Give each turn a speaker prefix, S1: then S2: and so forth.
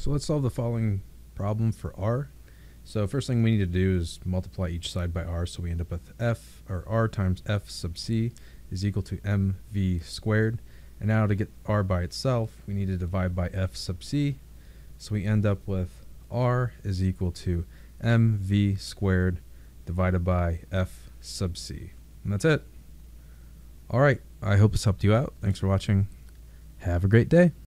S1: So let's solve the following problem for r. So first thing we need to do is multiply each side by r, so we end up with f, or r times f sub c is equal to mv squared. And now to get r by itself, we need to divide by f sub c. So we end up with r is equal to mv squared divided by f sub c. And that's it. Alright, I hope this helped you out. Thanks for watching. Have a great day.